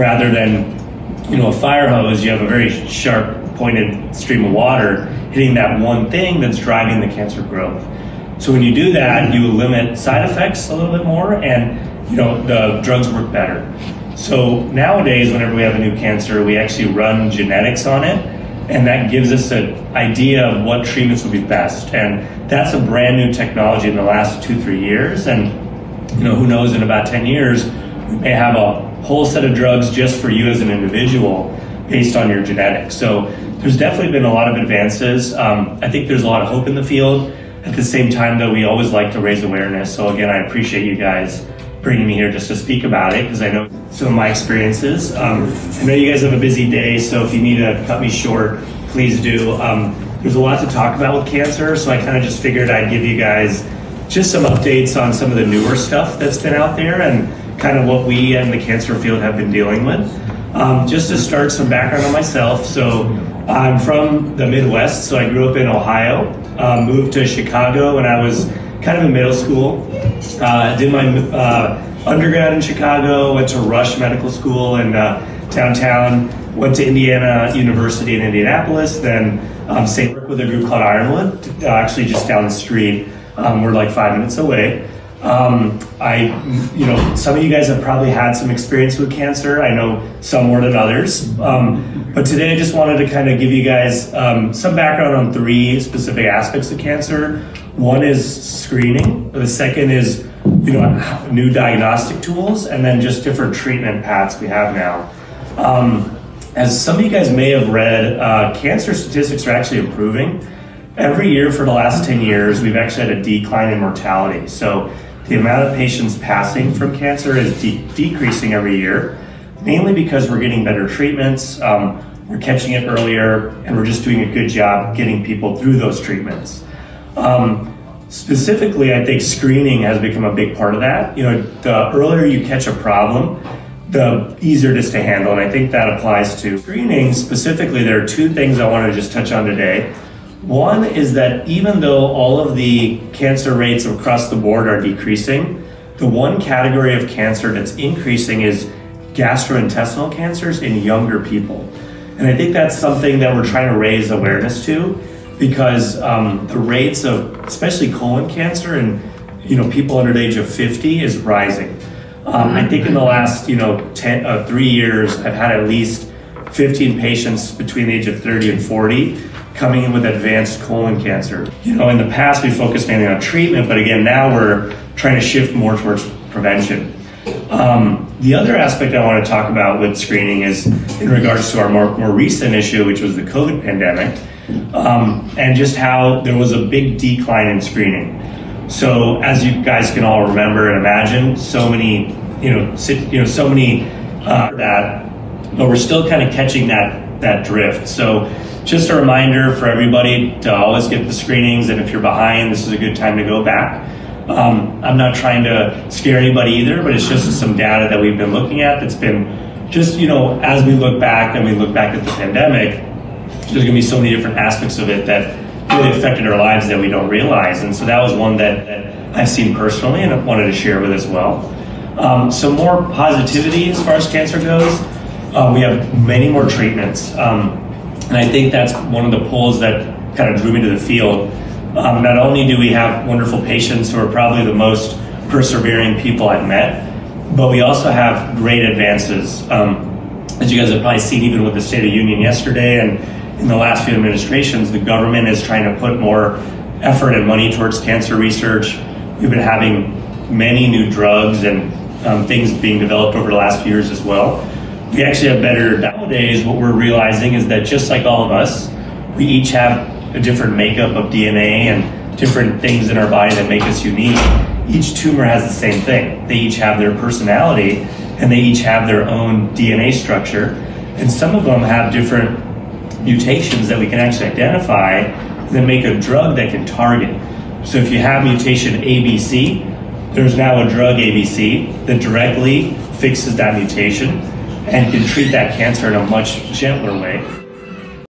rather than you know a fire hose. You have a very sharp pointed stream of water hitting that one thing that's driving the cancer growth. So when you do that, you limit side effects a little bit more, and you know the drugs work better. So nowadays, whenever we have a new cancer, we actually run genetics on it, and that gives us an idea of what treatments would be best. And that's a brand new technology in the last two, three years. And you know, who knows, in about 10 years, we may have a whole set of drugs just for you as an individual based on your genetics. So there's definitely been a lot of advances. Um, I think there's a lot of hope in the field. At the same time, though, we always like to raise awareness. So again, I appreciate you guys bringing me here just to speak about it because I know some of my experiences. Um, I know you guys have a busy day, so if you need to cut me short, please do. Um, there's a lot to talk about with cancer, so I kind of just figured I'd give you guys just some updates on some of the newer stuff that's been out there and kind of what we and the cancer field have been dealing with. Um, just to start some background on myself, so I'm from the Midwest, so I grew up in Ohio, uh, moved to Chicago when I was kind of in middle school. Uh, did my uh, undergrad in Chicago, went to Rush Medical School in uh, downtown, went to Indiana University in Indianapolis, then um, St. Work with a group called Ironwood, uh, actually just down the street. Um, we're like five minutes away. Um, I, you know, some of you guys have probably had some experience with cancer. I know some more than others. Um, but today I just wanted to kind of give you guys um, some background on three specific aspects of cancer. One is screening. The second is, you know, new diagnostic tools, and then just different treatment paths we have now. Um, as some of you guys may have read, uh, cancer statistics are actually improving. Every year for the last 10 years, we've actually had a decline in mortality. So the amount of patients passing from cancer is de- decreasing every year, mainly because we're getting better treatments, um, we're catching it earlier, and we're just doing a good job getting people through those treatments. Um, specifically, I think screening has become a big part of that. You know, the earlier you catch a problem, the easier it is to handle, and I think that applies to screening. Specifically, there are two things I want to just touch on today. One is that even though all of the cancer rates across the board are decreasing, the one category of cancer that's increasing is gastrointestinal cancers in younger people. And I think that's something that we're trying to raise awareness to because um, the rates of especially colon cancer in you know people under the age of 50 is rising. Um, I think in the last you know 10, uh, three years, I've had at least 15 patients between the age of 30 and 40 coming in with advanced colon cancer. You know, in the past we focused mainly on treatment, but again, now we're trying to shift more towards prevention. Um, the other aspect I want to talk about with screening is in regards to our more, more recent issue, which was the COVID pandemic, um, and just how there was a big decline in screening. So, as you guys can all remember and imagine, so many, you know, you know, so many uh, that, but we're still kind of catching that that drift. So, just a reminder for everybody to always get the screenings, and if you're behind, this is a good time to go back. Um, I'm not trying to scare anybody either, but it's just some data that we've been looking at that's been just, you know, as we look back and we look back at the pandemic, there's to be so many different aspects of it that really affected our lives that we don't realize. And so that was one that, that I've seen personally and I wanted to share with as well. Um, so more positivity as far as cancer goes. Uh, we have many more treatments. Um, and I think that's one of the pulls that kind of drew me to the field. Um, not only do we have wonderful patients who are probably the most persevering people I've met, but we also have great advances. Um, as you guys have probably seen, even with the State of Union yesterday and in the last few administrations, the government is trying to put more effort and money towards cancer research. We've been having many new drugs and um, things being developed over the last few years as well we actually have better nowadays what we're realizing is that just like all of us we each have a different makeup of dna and different things in our body that make us unique. Each tumor has the same thing. They each have their personality and they each have their own dna structure. And some of them have different mutations that we can actually identify that make a drug that can target. So if you have mutation abc there's now a drug abc that directly fixes that mutation and can treat that cancer in a much gentler way.